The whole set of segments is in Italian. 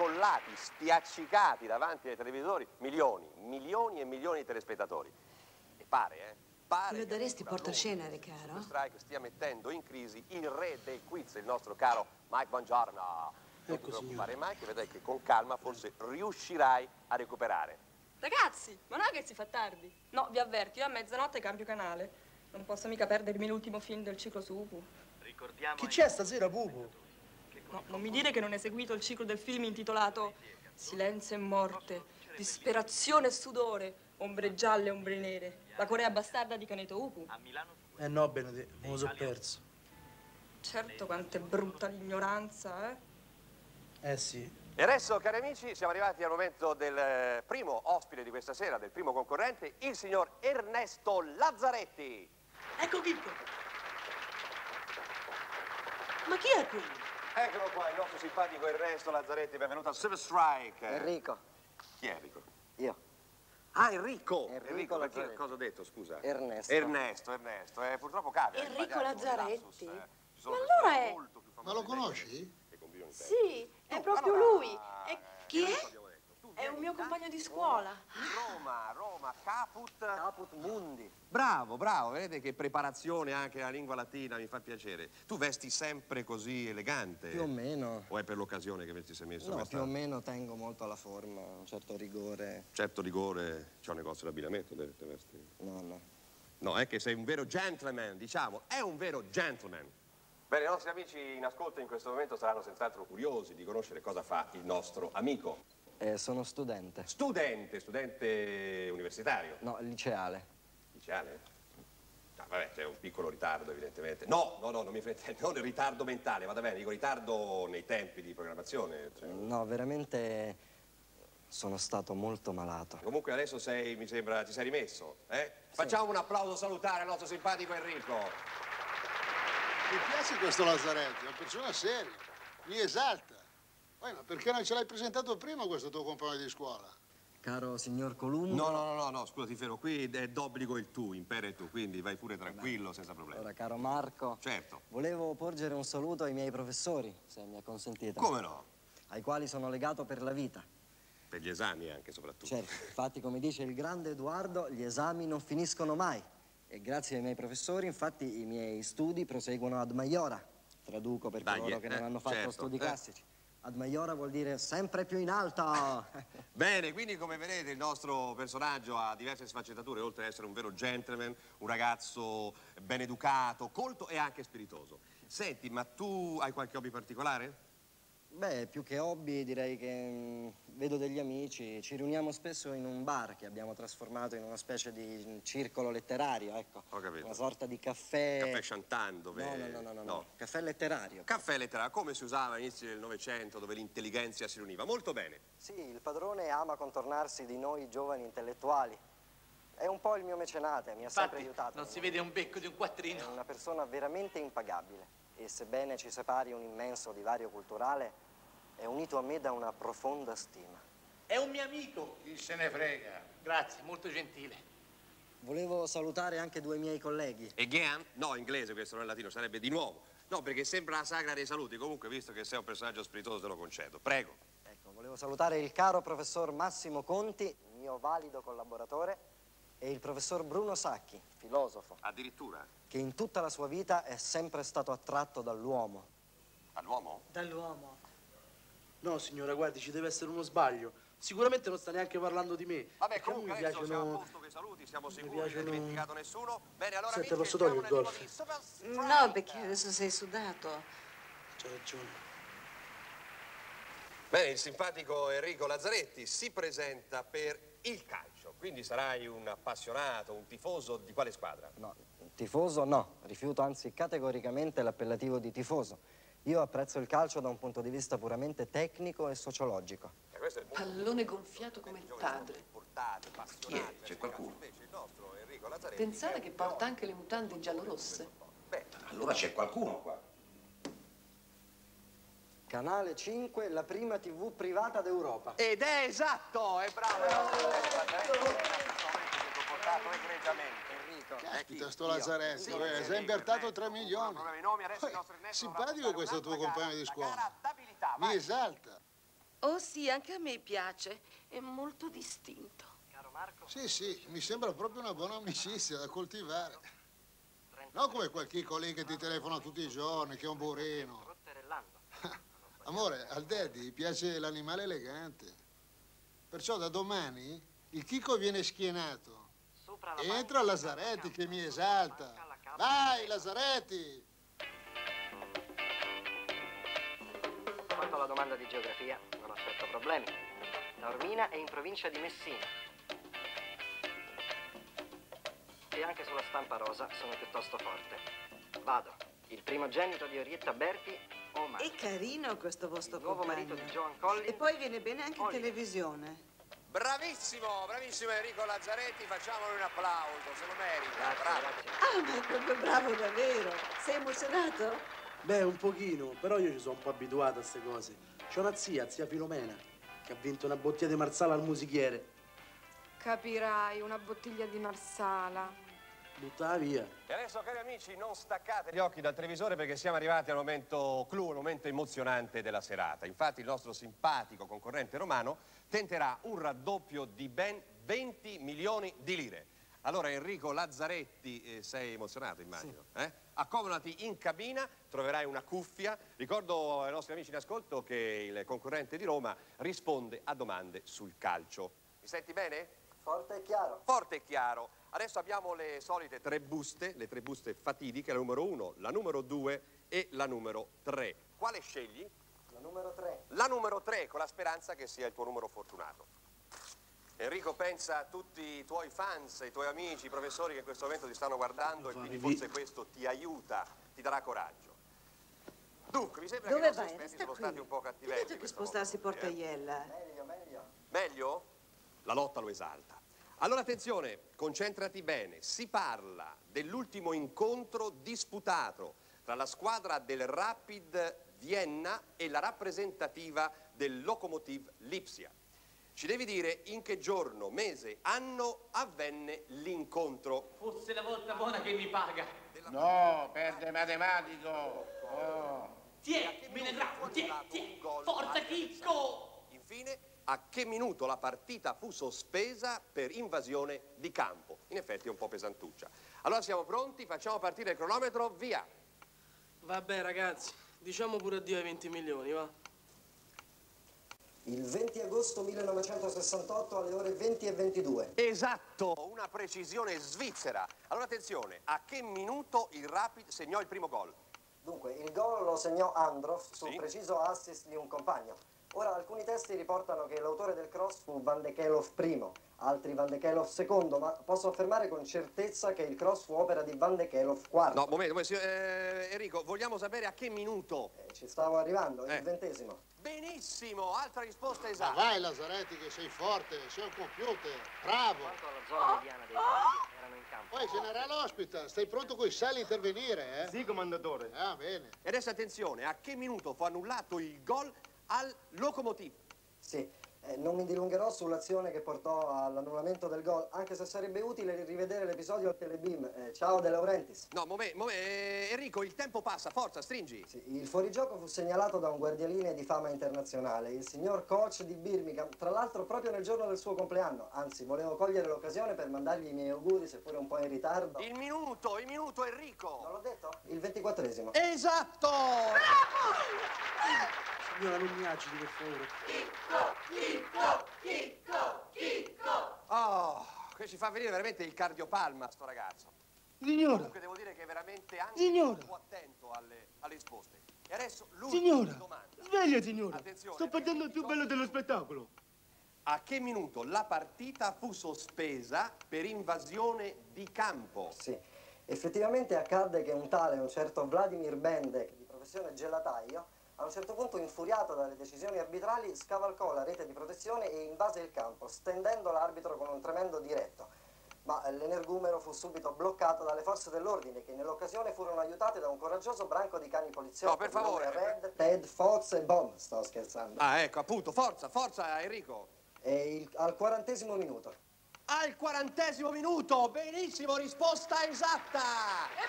incollati, spiaccicati davanti ai televisori, milioni, milioni e milioni di telespettatori. E pare, eh, pare Lo daresti loro, caro? Super Strike stia mettendo in crisi il re dei quiz, il nostro caro Mike Buongiorno. Non Ecco, ti preoccupare Mike, vedrai che con calma forse riuscirai a recuperare. Ragazzi, ma non è che si fa tardi? No, vi avverto, io a mezzanotte cambio canale. Non posso mica perdermi l'ultimo film del ciclo su Upu. Chi c'è stasera, Pupo? No, non mi dire che non hai seguito il ciclo del film intitolato Silenzio e morte, disperazione e sudore, ombre gialle e ombre nere. La Corea bastarda di Caneto Upu. Eh no, Benedetto, me lo so perso. Certo, quanto è brutta l'ignoranza, eh? Eh sì. E adesso, cari amici, siamo arrivati al momento del eh, primo ospite di questa sera, del primo concorrente, il signor Ernesto Lazzaretti. Ecco Chicco. Ma chi è quello? Eccolo qua, il nostro simpatico Ernesto Lazzaretti, benvenuto al Silver Strike. Enrico, Chi è Enrico? io. Ah, Enrico. Enrico Lazzaretti. cosa ho detto, scusa? Ernesto. Ernesto, Ernesto. Eh, purtroppo cambia. Enrico Lazzaretti? lapsus, eh. Ma allora è- molto più famose Ma lo conosci? Sì, è proprio allora, lui. È, Chi è? Un mio compagno di scuola. Roma, Roma, Caput. Caput Mundi. Bravo, bravo, vedete che preparazione anche alla lingua latina, mi fa piacere. Tu vesti sempre così elegante? Più o meno. O è per l'occasione che ti sei messo No, questa... più o meno tengo molto alla forma, un certo rigore. Certo rigore, c'è un negozio di abbinamento, te, te vesti. No, no. No, è che sei un vero gentleman, diciamo, è un vero gentleman. Bene, i nostri amici in ascolto in questo momento saranno senz'altro curiosi di conoscere cosa fa il nostro amico. Eh, sono studente. Studente, studente universitario, No, liceale. liceale. Ah, vabbè, c'è un piccolo ritardo evidentemente. No, no, no, non mi frega, non il ritardo mentale, vada bene, dico ritardo nei tempi di programmazione. cioè. No, veramente sono stato molto malato. Comunque adesso sei, mi sembra, ti sei rimesso, eh? Facciamo un applauso salutare al nostro simpatico Enrico. Mi piace questo Lazzaretti, è una persona seria, mi esalta. Poi, ma perché non ce l'hai presentato prima questo tuo compagno di scuola? Caro signor Columbo. No, no, no, no, no, scusa, ti fermo. Qui è d'obbligo il tu, impera tu, quindi vai pure tranquillo, senza problemi. Allora, caro Marco. Certo. Volevo porgere un saluto ai miei professori, se mi è consentito. Come no? Ai quali sono legato per la vita. Per gli esami anche, soprattutto. Certo, infatti, come dice il grande Edoardo, gli esami non finiscono mai. E grazie ai miei professori, infatti, i miei studi proseguono ad Maiora. Traduco per Dai, coloro che non eh, hanno fatto certo, studi eh. classici. Ad Maiora vuol dire sempre più in alto. Bene, quindi come vedete il nostro personaggio ha diverse sfaccettature, oltre ad essere un vero gentleman, un ragazzo ben educato, colto e anche spiritoso. Senti, ma tu hai qualche hobby particolare? Beh, più che hobby direi che mm, vedo degli amici, ci riuniamo spesso in un bar che abbiamo trasformato in una specie di circolo letterario, ecco. Ho capito. Una sorta di caffè... Caffè Chantan, dove... No, no, no, no, no, no. Caffè letterario. Caffè letterario, come si usava all'inizio del Novecento, dove l'intelligenza si riuniva. Molto bene. Sì, il padrone ama contornarsi di noi giovani intellettuali. È un po' il mio mecenate, mi ha sempre aiutato. non si vede un becco di un È quattrino. una persona veramente impagabile e sebbene ci separi un immenso divario culturale, è unito a me da una profonda stima. È un mio amico. Chi se ne frega? Grazie, molto gentile. Volevo salutare anche due miei colleghi. Again? No, inglese, questo non è latino, sarebbe di nuovo. No, perché sembra la sagra dei saluti. Comunque, visto che sei un personaggio spiritoso, te lo concedo. Prego. Ecco, volevo salutare il caro professor Massimo Conti, mio valido collaboratore, e il professor Bruno Sacchi, filosofo, Addirittura? che in tutta la sua vita è sempre stato attratto dall'uomo. All'uomo? Dall'uomo. No, signora, guardi, ci deve essere uno sbaglio. Sicuramente non sta neanche parlando di me. Vabbè, comunque adesso siamo a piacciono... posto i saluti, siamo mi sicuri, non si è piacciono- dimenticato nessuno. Bene, allora Senta, posso togliere il golf? No, perché adesso sei sudato. C'ha ragione. Bene, il simpatico Enrico Lazzaretti si presenta per il calcio, quindi sarai un appassionato, un tifoso di quale squadra? No, tifoso no, rifiuto anzi categoricamente l'appellativo di tifoso. Io apprezzo il calcio da un punto di vista puramente tecnico e sociologico. Questo è il mondo Pallone gonfiato come il padre. portati, appassionati. C'è qualcuno? Invece il nostro Enrico Lazzaretti Pensare è che porta anche le mutande giallorosse. Beh, Allora c'è qualcuno qua. Canale 5, la prima TV privata d'Europa. Ed è esatto, è bravo. Enrico. Caspita, sto Lazzaretti, eh, si è imbertato 3 milioni. Dovrà Simpatico questo tuo compagno di la scuola. Mi esalta. Oh sì, anche a me piace. È molto distinto. Sì, sì, mi sembra proprio una buona amicizia da coltivare. Non come quel chicco lì che ti telefona tutti i giorni, che è un burino. Amore, al daddy piace l'animale elegante. Perciò da domani il chicco viene schienato. E entra Lazzaretti che mi esalta. Vai, Lazzaretti! Quanto alla domanda di geografia, non ho certo problemi. Taormina è in provincia di Messina. E anche sulla stampa rosa sono piuttosto forte. Vado. Il primogenito di Orietta Berti, Omar. È carino questo vostro Il nuovo compagno. marito di Joan Collins. E poi viene bene anche in Oliver. televisione. Bravissimo, bravissimo Enrico Lazzaretti, facciamolo un applauso, se lo merita. Grazie, Bravo. grazie. Ah, ma è proprio bravo davvero. Sei emozionato? Beh, un pochino, però io ci sono un po' abituato a queste cose. C'ho una zia, zia Filomena, che ha vinto una bottiglia di marsala al musichiere. Capirai, una bottiglia di marsala. Buttava via. E adesso, cari amici, non staccate gli occhi dal televisore perché siamo arrivati al momento clou, al momento emozionante della serata. Infatti il nostro simpatico concorrente romano tenterà un raddoppio di ben 20 milioni di lire. Allora Enrico Lazzaretti, eh, sei emozionato immagino? Eh? Accomodati in cabina, troverai una cuffia. Ricordo ai nostri amici in ascolto che il concorrente di Roma risponde a domande sul calcio. Mi senti bene? Forte e chiaro. Forte e chiaro. Adesso abbiamo le solite tre buste, le tre buste fatidiche, la numero 1, la numero 2 e la numero 3. Quale scegli? La numero 3. La numero 3, con la speranza che sia il tuo numero fortunato. Enrico, pensa a tutti i tuoi fans, i tuoi amici, i professori che in questo momento ti stanno guardando e quindi forse questo ti aiuta, ti darà coraggio. Dunque, mi sembra Dove che i nostri esperti sono qui. stati un po' Ti cattivelli. detto che questa spostarsi volta, Porta eh? Iella. Meglio, meglio. Meglio? La lotta lo esalta. Allora attenzione, concentrati bene. Si parla dell'ultimo incontro disputato tra la squadra del Rapid Vienna e la rappresentativa del Lokomotiv Lipsia. Ci devi dire in che giorno, mese, anno avvenne l'incontro. Fosse la volta buona che mi paga. No, perde matematico. No. Tiè, me ne grafo, tiè, tiè. Forza Chicco! Infine, a che minuto la partita fu sospesa per invasione di campo? In effetti è un po' pesantuccia. Allora siamo pronti, facciamo partire il cronometro, via. Vabbè ragazzi, diciamo pure addio ai 20 milioni, va? Il 20 agosto 1968 alle ore 20 e 22. Esatto, una precisione svizzera. Allora attenzione, a che minuto il Rapid segnò il primo gol? Dunque, il gol lo segnò Androff su Sì. preciso assist di un compagno. Ora, alcuni testi riportano che l'autore del cross fu Van de Kelov primo, altri Van de Kelov secondo, ma posso affermare con certezza che il cross fu opera di Van de Kelov quarto. No, momento, momento, eh, Enrico, vogliamo sapere a che minuto? Eh, ci stavo arrivando, Eh. il ventesimo. Benissimo, altra risposta Ma esatta. vai, Lazzaretti, che sei forte, sei un computer. Bravo. Quanto alla zona mediana dei campi, erano in campo. Poi, generale ospita, stai pronto coi sali a intervenire, eh? Sì, comandatore. Ah, bene. E adesso attenzione, a che minuto fu annullato il gol al Lokomotiv? Sì, eh, non mi dilungherò sull'azione che portò all'annullamento del gol, anche se sarebbe utile rivedere l'episodio al Telebeam. Eh, ciao De Laurentiis. No, momento, Enrico, il tempo passa, forza, stringi. Sì, il fuorigioco fu segnalato da un guardialine di fama internazionale, il signor coach di Birmingham, tra l'altro proprio nel giorno del suo compleanno. Anzi, volevo cogliere l'occasione per mandargli i miei auguri, seppure un po' in ritardo. Il minuto, il minuto, Enrico. Non l'ho detto? Il ventiquattresimo. Esatto! Signora, non mi agiti, per favore. Oh, che ci fa venire veramente il cardiopalma sto ragazzo. Signora, Comunque devo dire che veramente anche Signora. un po' attento alle, alle risposte. E adesso l'ultima signora, domanda. sveglia signora. Attenzione, Sto perdendo il più bello dello spettacolo. A che minuto la partita fu sospesa per invasione di campo? Sì, effettivamente accadde che un tale, un certo Vladimir Bendek, di professione gelataio, a un certo punto, infuriato dalle decisioni arbitrali, scavalcò la rete di protezione e invase il campo, stendendo l'arbitro con un tremendo diretto. Ma l'energumeno fu subito bloccato dalle forze dell'ordine, che nell'occasione furono aiutate da un coraggioso branco di cani poliziotti. No, per favore. Red, Ted, Fox e Bomb. Sto scherzando. Ah, ecco, appunto, forza, forza Enrico. E il- al quarantesimo minuto. Al quarantesimo minuto, benissimo, risposta esatta.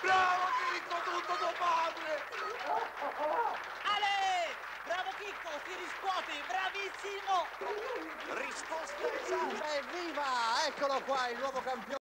Bravo Chicco, tutto tuo padre! Bravo Chicco, si riscuote, bravissimo! Risposta esatta! Evviva! Eccolo qua, il nuovo campione.